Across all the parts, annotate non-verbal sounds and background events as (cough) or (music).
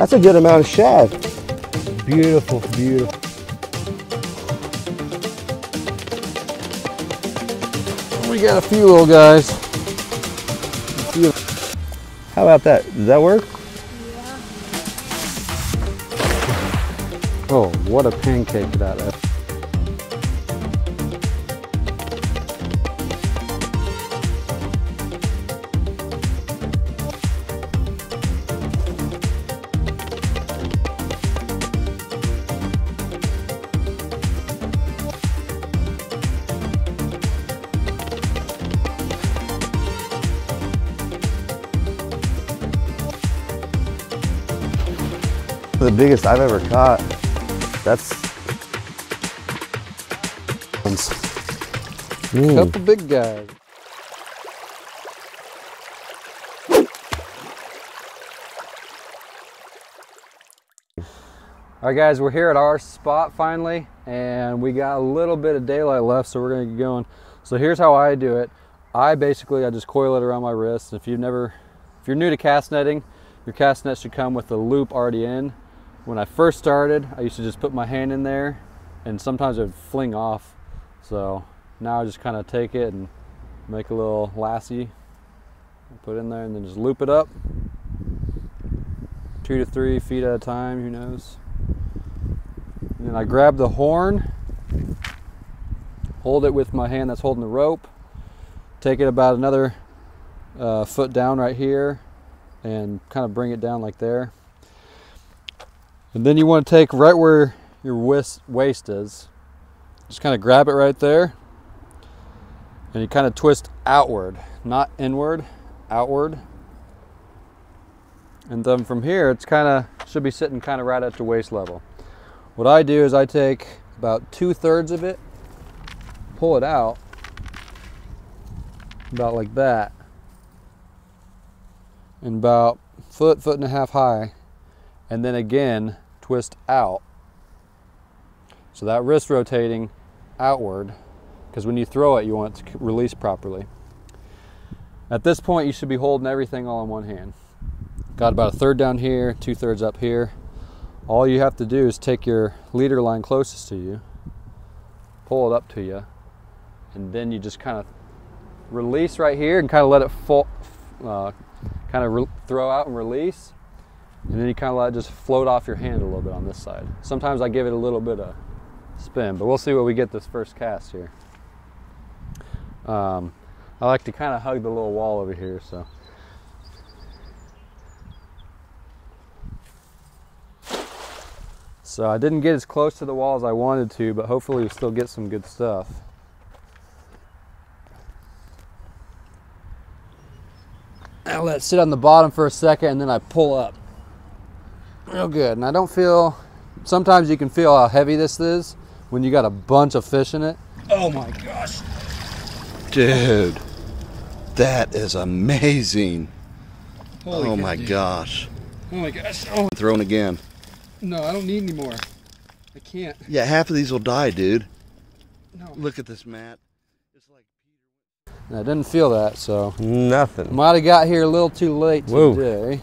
That's a good amount of shad. Beautiful, beautiful. We got a few little guys. How about that? Does that work? Oh, what a pancake that is. The biggest I've ever caught. That's Mm. Couple big guys. All right, guys, we're here at our spot finally, and we got a little bit of daylight left, so we're gonna get going. So here's how I do it. I basically, I just coil it around my wrist. If you've never, if you're new to cast netting, your cast net should come with a loop already in. When I first started, I used to just put my hand in there, and sometimes it would fling off. So now I just kind of take it and make a little lassie, put in there, and then just loop it up. Two to three feet at a time, who knows. And then I grab the horn, hold it with my hand that's holding the rope, take it about another uh, foot down right here, and kind of bring it down like there. And then you want to take right where your waist, is, just kind of grab it right there, and you kind of twist outward, not inward, outward. And then from here, it's kind of should be sitting kind of right at your waist level. What I do is I take about two thirds of it, pull it out, about like that, and about foot, foot and a half high, and then again twist out. So that wrist rotating outward, because when you throw it, you want it to release properly. At this point, you should be holding everything all in one hand. Got about a third down here, two thirds up here. All you have to do is take your leader line closest to you, pull it up to you, and then you just kind of release right here and kind of let it fall, uh, kind of throw out and release. And then you kind of let it just float off your hand a little bit on this side. Sometimes I give it a little bit of spin, but we'll see what we get this first cast here. Um, I like to kind of hug the little wall over here, so. So I didn't get as close to the wall as I wanted to, but hopefully we still get some good stuff. I let it sit on the bottom for a second and then I pull up. Real good. And I don't feel, sometimes you can feel how heavy this is when you got a bunch of fish in it. Oh my gosh. dude. That is amazing. Holy oh cow, my dude. gosh. Oh my gosh. Oh, Thrown again. no, I don't need any more. I can't. Yeah, half of these will die, dude. No. Look at this mat. I didn't feel that, so. Nothing. Might have got here a little too late Whoa. today.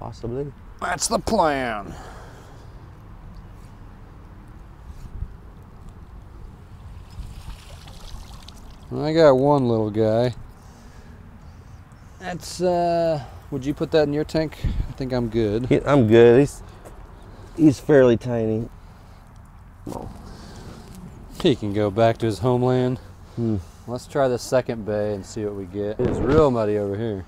Possibly. That's the plan. I got one little guy. That's uh would you put that in your tank? I think I'm good. He- I'm good. He's he's fairly tiny. He can go back to his homeland. Hmm. Let's try the second bay and see what we get. It's real muddy over here.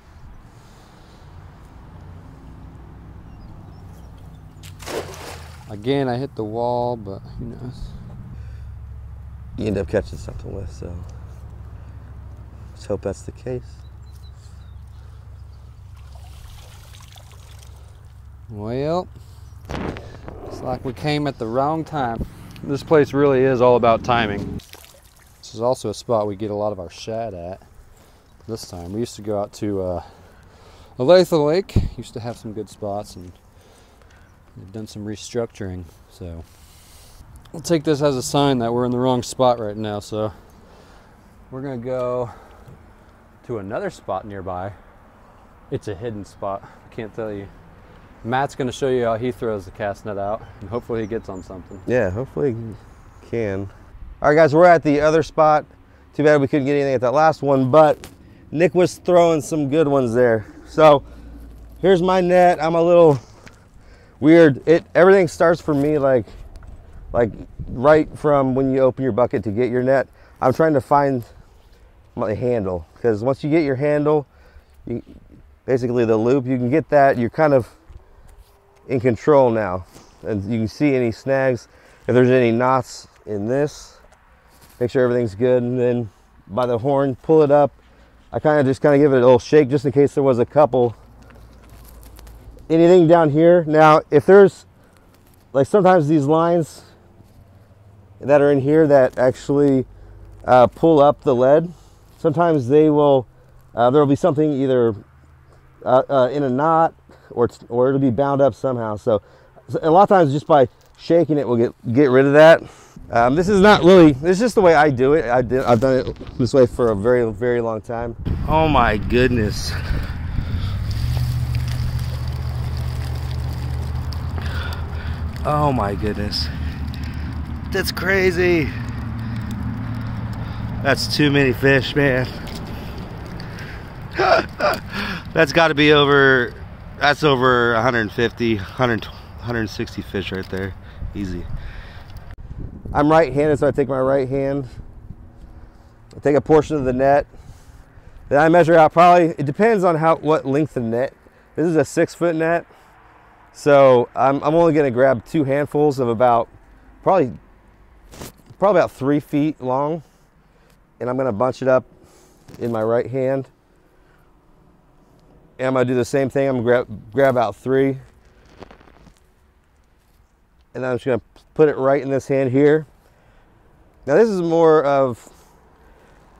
Again, I hit the wall, but who knows? You end up catching something with, so let's hope that's the case. Well, it's like we came at the wrong time. This place really is all about timing. This is also a spot we get a lot of our shad at this time. We used to go out to uh, Olathe Lake, used to have some good spots, and they've done some restructuring. So we'll take this as a sign that we're in the wrong spot right now. So we're gonna go to another spot nearby. It's a hidden spot. I can't tell you. Matt's going to show you how he throws the cast net out, and hopefully he gets on something. Yeah, hopefully he can. All right, guys, we're at the other spot. Too bad we couldn't get anything at that last one, but Nick was throwing some good ones there. So here's my net. I'm a little weird. It everything starts for me like like right from when you open your bucket to get your net. I'm trying to find my handle because once you get your handle, you, basically the loop, you can get that. You're kind of in control now, and you can see any snags. If there's any knots in this, make sure everything's good, and then by the horn, pull it up. I kind of just kind of give it a little shake just in case there was a couple. Anything down here. Now, if there's like sometimes these lines that are in here that actually uh, pull up the lead, sometimes they will, uh, there will be something either uh, uh, in a knot or, or it'll be bound up somehow. So, so a lot of times just by shaking it, we'll get, get rid of that. Um, this is not really, this is just the way I do it. I did, I've done it this way for a very, very long time. Oh my goodness. Oh my goodness. That's crazy. That's too many fish, man. (laughs) that's got to be over, that's over 150, 100, 160 fish right there. Easy. I'm right-handed, so I take my right hand. I take a portion of the net. Then I measure out probably, it depends on how what length of net. This is a six foot net. So I'm, I'm only gonna grab two handfuls of about, probably, probably about three feet long. And I'm gonna bunch it up in my right hand. And I'm gonna do the same thing. I'm gonna grab, grab about three. And I'm just gonna put it right in this hand here. Now this is more of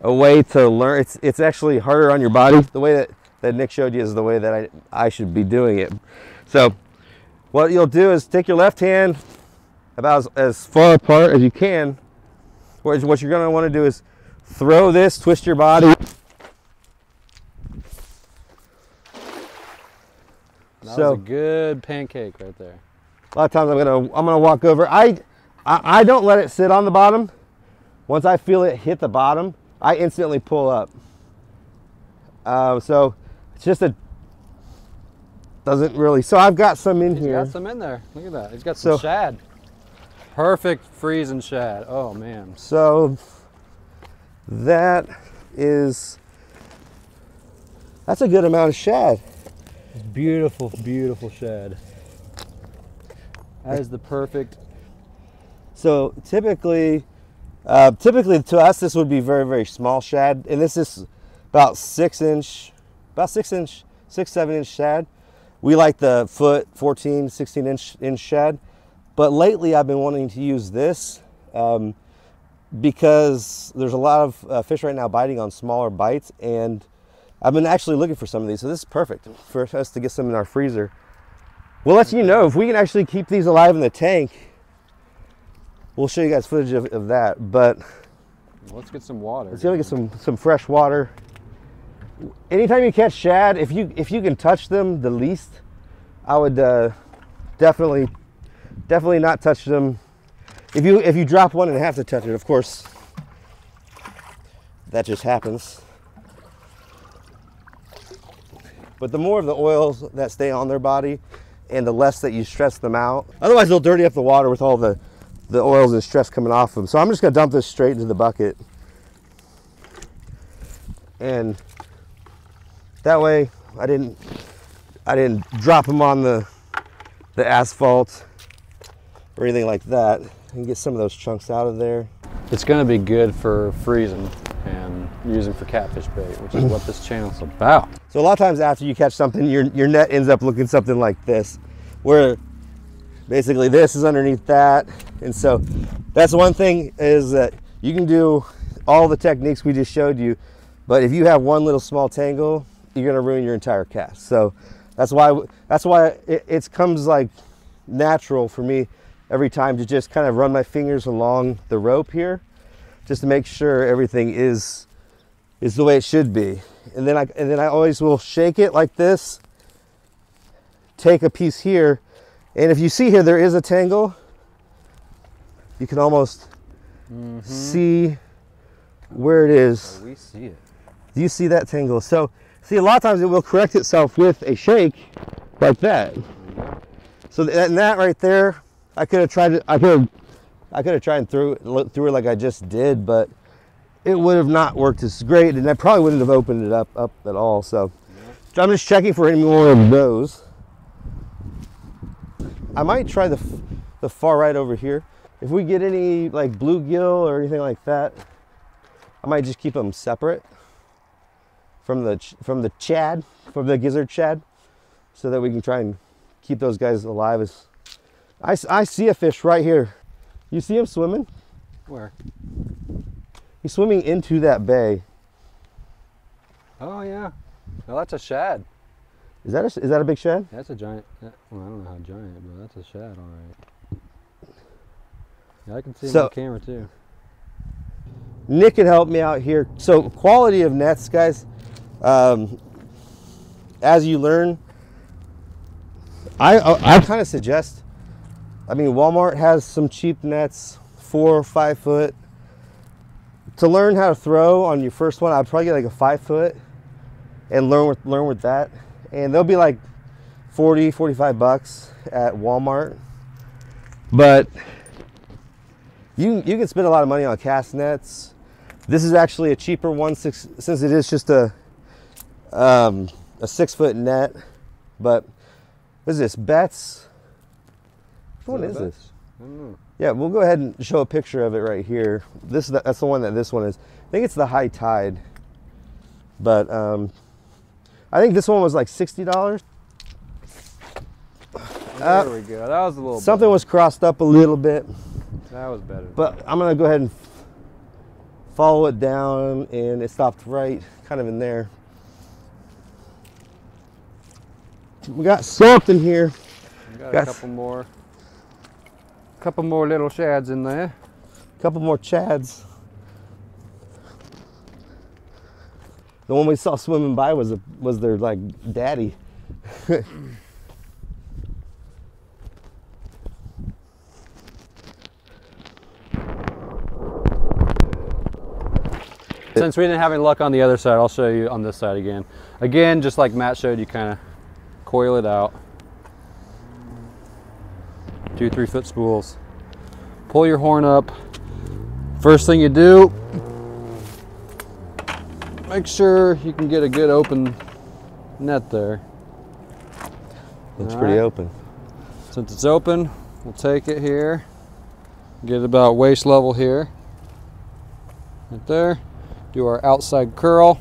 a way to learn. It's, it's actually harder on your body. The way that, that Nick showed you is the way that I, I should be doing it. So what you'll do is take your left hand about as, as far apart as you can. What you're gonna wanna do is throw this, twist your body. That So- was a good pancake right there. A lot of times I'm gonna I'm gonna walk over. I, I I don't let it sit on the bottom. Once I feel it hit the bottom, I instantly pull up. Um, so it's just a doesn't really. So I've got some in He's here. got some in there. Look at that. He's got some So- shad. Perfect freezing shad. Oh man. So that is that's a good amount of shad. Beautiful, beautiful shad. That is the perfect. So typically, uh, typically to us, this would be very, very small shad, and this is about six inch, about six inch, six, seven inch shad. We like the foot 14, 16 inch, inch shed, but lately I've been wanting to use this um, because there's a lot of uh, fish right now biting on smaller bites, and I've been actually looking for some of these. So this is perfect for us to get some in our freezer. We'll let you know if we can actually keep these alive in the tank we'll show you guys footage of, of that but Let's get some water. let's go get some some fresh water anytime you catch shad if you if you can touch them the least i would uh, definitely definitely not touch them. If you if you drop one and have to touch it of course that just happens. But the more of the oils that stay on their body and the less that you stress them out otherwise they'll dirty up the water with all the the oils and stress coming off them. So i'm just going to dump this straight into the bucket. And that way I didn't I didn't drop them on the the asphalt or anything like that and get some of those chunks out of there. It's going to be good for freezing and using for catfish bait, which is what this channel's about. So a lot of times after you catch something, your your net ends up looking something like this, where basically this is underneath that, and so that's one thing is that you can do all the techniques we just showed you, but if you have one little small tangle, you're gonna ruin your entire cast. So that's why that's why it, it comes like natural for me every time to just kind of run my fingers along the rope here, just to make sure everything is is the way it should be. And then I and then I always will shake it like this. Take a piece here, and if you see here there is a tangle, you can almost mm-hmm. see where it is. Oh, we see it. Do you see that tangle? So, see, a lot of times it will correct itself with a shake like that. So that, and that right there, I could have tried to, I could have, I could have tried and threw it through it like I just did, but it would have not worked as great, and I probably wouldn't have opened it up up at all. So, I'm just checking for any more of those. I might try the the far right over here. If we get any like bluegill or anything like that, I might just keep them separate from the from the shad, from the gizzard shad, so that we can try and keep those guys alive. As I, I see a fish right here. You see him swimming? Where? He's swimming into that bay. Oh yeah. Well, that's a shad. Is that a, is that a big shad? That's a giant. that- Well, I don't know how giant, but that's a shad, all right. Yeah, I can see So- on camera too. Nick can help me out here. So quality of nets, guys. Um, as you learn, I I, I kind of suggest. I mean, Walmart has some cheap nets, four or five foot. To learn how to throw on your first one, I'd probably get like a five foot, and learn with learn with that. And they'll be like 40, 45 bucks at Walmart. But you you can spend a lot of money on cast nets. This is actually a cheaper one since it is just a um, a six foot net. But what is this? Betts. Which one is this? I don't know. Yeah, we'll go ahead and show a picture of it right here. This that's the one that this one is. I think it's the high tide. But um, I think this one was like sixty dollars. Uh, there we go. That was a little. Something was crossed up a little bit. That was better. But I'm gonna go ahead and follow it down, and it stopped right kind of in there. We got something here. We got got- a couple more. Couple more little shads in there. A couple more shads. The one we saw swimming by was a, was their like daddy. Since we didn't have any luck on the other side, I'll show you on this side again. Again, just like Matt showed you, kind of coil it out. Two, three foot spools. Pull your horn up. First thing you do, make sure you can get a good open net there. Looks All pretty right. open. Since it's open, we'll take it here, get it about waist level here, right there. Do our outside curl,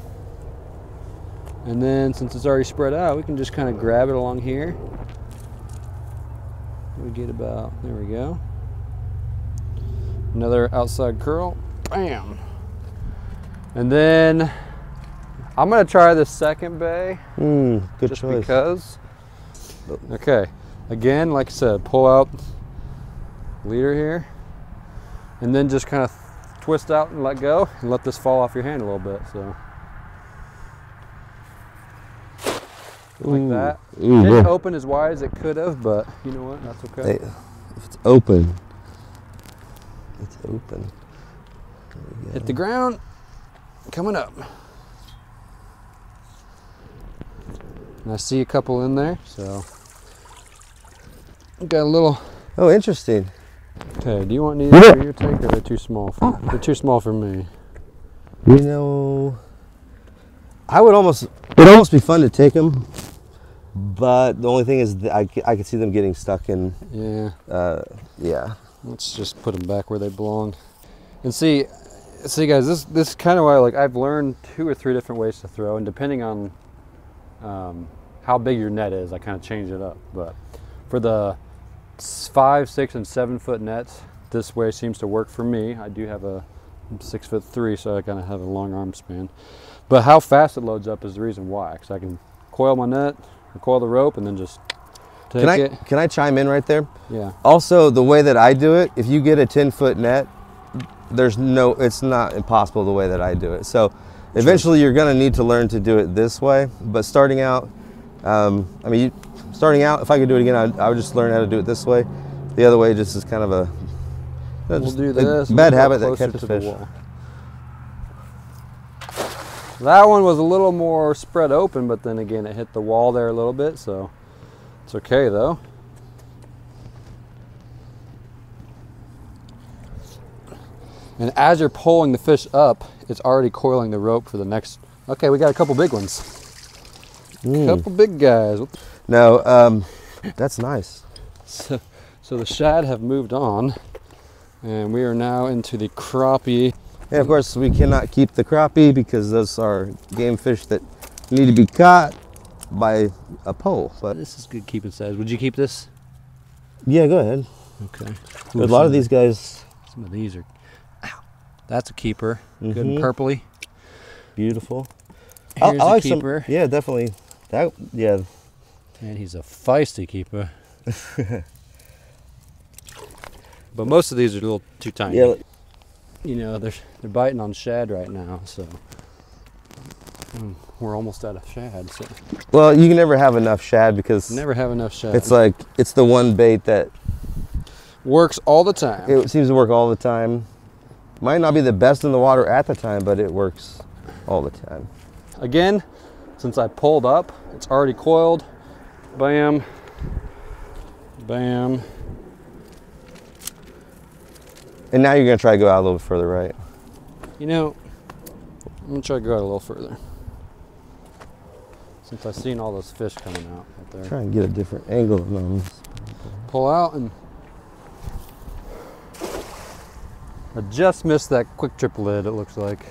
and then since it's already spread out, we can just kind of grab it along here. We get about there we go. Another outside curl, bam. And then I'm gonna try the second bay Mm, good just choice. because. Okay, again, like I said, pull out leader here, and then just kind of twist out and let go, and let this fall off your hand a little bit. So like Ooh, that. ooh, Didn't yeah. open as wide as it could have, but you know what? That's okay. Hey, if it's open, it's open. Hit the ground, coming up. And I see a couple in there, so got a little. Oh, interesting. Okay, do you want these for your tank, or they're too small for? They're too small for me. You know, I would almost, it'd almost be fun to take them, but the only thing is that I, I could see them getting stuck in, Yeah, uh, yeah. let's just put them back where they belong. And see, see, guys, this this is kind of why like I've learned two or three different ways to throw, and depending on um, how big your net is, I kind of change it up. But for the five, six, and seven foot nets, this way seems to work for me. I do have a six foot three, so I kind of have a long arm span. But how fast it loads up is the reason why, because I can coil my net, coil the rope, and then just take Can I, it. can I chime in right there? Yeah. Also, the way that I do it, if you get a 10 foot net, there's no, it's not impossible the way that I do it. So Eventually, you're gonna need to learn to do it this way. But starting out, um, I mean, you, starting out, if I could do it again, I, I would just learn how to do it this way. The other way just is kind of a We'll just do a bad we'll habit that catches fish. That one was a little more spread open, but then again, it hit the wall there a little bit, so it's okay though. And as you're pulling the fish up, it's already coiling the rope for the next. Okay, we got a couple big ones. Mm. Couple big guys. No, um, that's nice. So, so the shad have moved on, and we are now into the crappie. And of course, we cannot keep the crappie because those are game fish that need to be caught by a pole. But This is good keeping size. Would you keep this? yeah, go ahead. Okay. a lot of these guys, Some of these are. Ow. That's a keeper. Good and Mhm. purpley. beautiful. Here's a keeper. Some, yeah, definitely. That yeah. And he's a feisty keeper. (laughs) but most of these are a little too tiny. Yeah, You know, they're they're biting on shad right now, so Mm, we're almost out of shad. So well, you can never have enough shad because never have enough shad. it's like it's the one bait that works all the time. it seems to work all the time. Might not be the best in the water at the time, but it works all the time. Again, since I pulled up, it's already coiled. Bam. Bam. And now you're gonna try to go out a little bit further, right? You know, I'm gonna try to go out a little further. Since I've seen all those fish coming out out there. Try and get a different angle of them. Pull out and I just missed that QuikTrip lid, it looks like.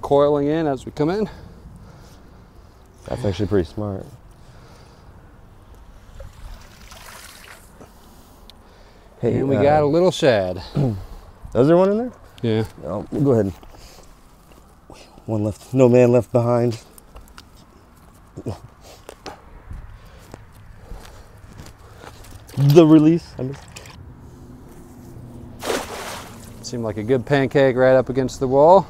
Coiling in as we come in. That's actually pretty smart. Hey, And we uh, got a little shad. (clears throat) Is there one in there? Yeah. Oh, go ahead. One left. No man left behind. The release. I mean, Seemed like a good pancake right up against the wall.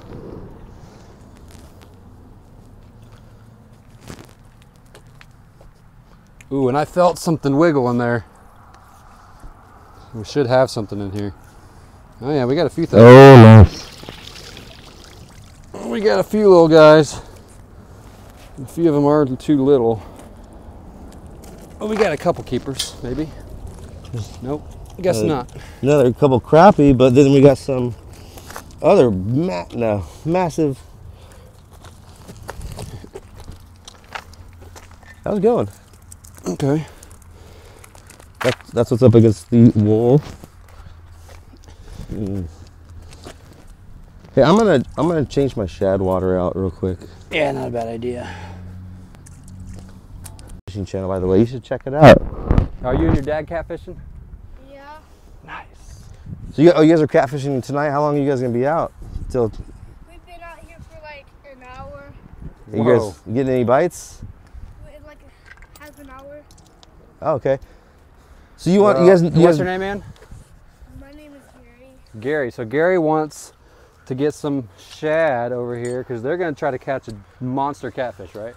Ooh, and I felt something wiggle in there. We should have something in here. Oh yeah, we got a few things. Oh no. We got a few little guys. A few of them aren't too little. Oh, we got a couple keepers, maybe. Nope. I guess Uh, not. Another couple crappie, but then we got some other ma- no massive. How's it going? Okay. That's, that's what's up against the wall. Mm. Hey, I'm gonna I'm gonna change my shad water out real quick. Yeah, not a bad idea. Fishing channel, by the way, you should check it out. Are you and your dad catfishing? Yeah. Nice. So you, oh, you guys are catfishing tonight. How long are you guys gonna be out? Till We've been out here for like an hour. you Whoa. guys getting any bites? In like half an hour. Oh, okay. So you want you guys? You what's guys your name, man? My name is Gary. Gary. So Gary wants to get some shad over here because they're going to try to catch a monster catfish, right?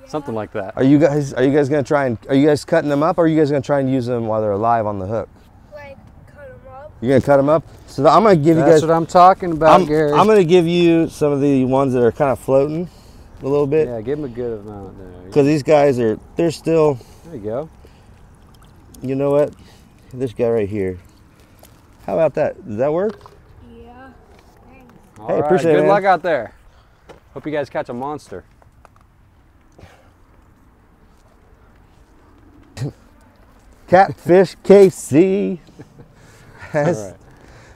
Yeah. Something like that. Are you guys? Are you guys gonna try and? Are you guys cutting them up? Or are you guys gonna try and use them while they're alive on the hook? Like cut them up. You're gonna cut them up. So I'm gonna give you That's guys. what I'm talking about, I'm, Gary. I'm gonna give you some of the ones that are kind of floating a little bit yeah, give them a good amount there. because these guys are they're still. There you go. You know what? This guy right here. How about that? Does that work? Yeah. Thanks. All Hey, right, appreciate it, Good luck out there. Hope you guys catch a monster. (laughs) Catfish KC. (laughs) All right.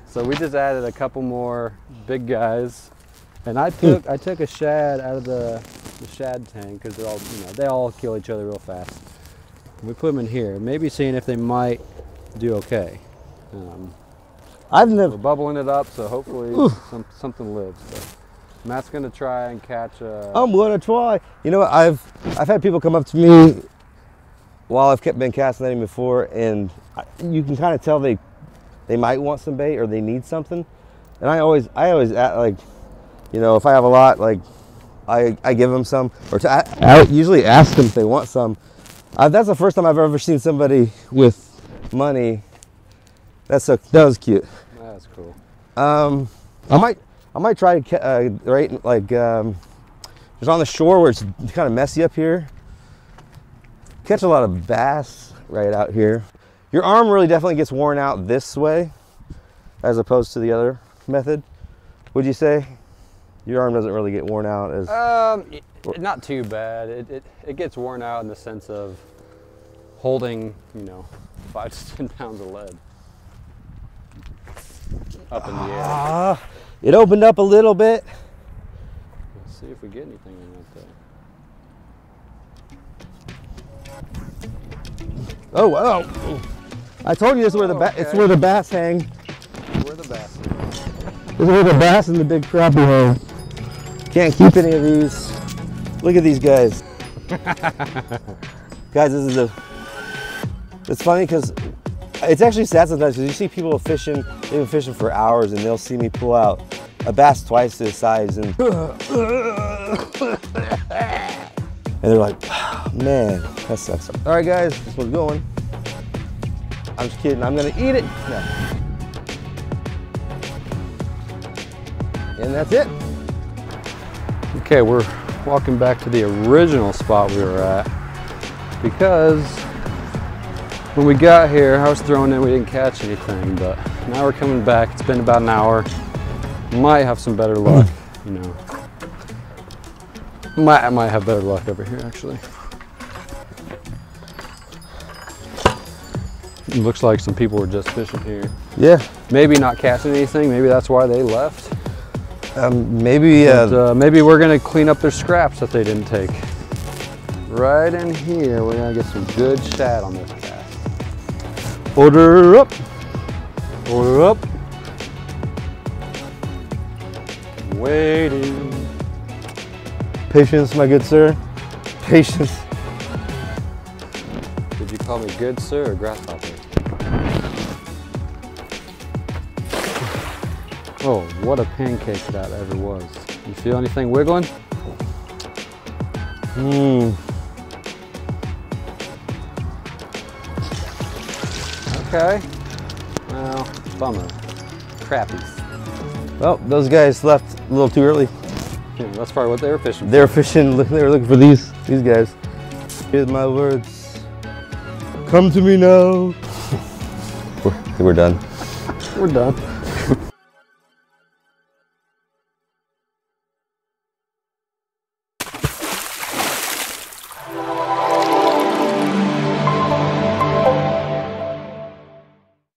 So we just added a couple more big guys, and I took I took a shad out of the, the shad tank because they're all you know they all kill each other real fast. We put them in here, maybe seeing if they might do okay. Um, I've we're never. bubbling it up, so hopefully some, something lives. So Matt's gonna try and catch a. I'm gonna try. You know what? I've I've had people come up to me while I've kept been casting netting before, and I- you can kind of tell they they might want some bait or they need something. And I always I always a- like, you know, if I have a lot, like I I give them some, or to, I, I usually ask them if they want some. Uh, that's the first time I've ever seen somebody with money. That's so that was cute. That's cool. Um, I might, I might try to uh, right like um, just on the shore where it's kind of messy up here. Catch a lot of bass right out here. Your arm really definitely gets worn out this way, as opposed to the other method. Would you say your arm doesn't really get worn out as? Um, not too bad. It, it, it gets worn out in the sense of holding, you know, (laughs) five to 10 pounds of lead up in the air. Ah, it opened up a little bit. Let's see if we get anything in that. Oh wow! I told you this is where the ba- it's where the bass hang. Where the bass? This is where the bass and the big crappie hang. Can't keep any of these. Look at these guys. (laughs) guys, this is a. It's funny because it's actually sad sometimes because you see people fishing, they've been fishing for hours and they'll see me pull out a bass twice this size and. (laughs) And they're like, "Ah, man, that sucks. All right, guys, this one's going. I'm just kidding. I'm gonna eat it. No. And that's it. Okay, we're walking back to the original spot we were at because when we got here, I was throwing in, we didn't catch anything, but now we're coming back. It's been about an hour. Might have some better luck, hmm. you know. Might, I might have better luck over here, actually. It looks like some people were just fishing here. Yeah. Maybe not catching anything. Maybe that's why they left. Um, maybe. Uh, But, uh, maybe we're gonna clean up their scraps that they didn't take. Right in here, we're gonna get some good shad on this cast. order up. Order up. Waiting. Patience, my good sir. Patience. Did you call me good sir or grasshopper? Oh, what a pancake that ever was. You feel anything wiggling? Hmm. Okay. Well, bummer. Crappies. Well, those guys left a little too early. Yeah, that's probably what they were fishing for. They were fishing. (laughs) They were looking for these these guys. Here's my words. Come to me now. (laughs) We're, we're done. We're done.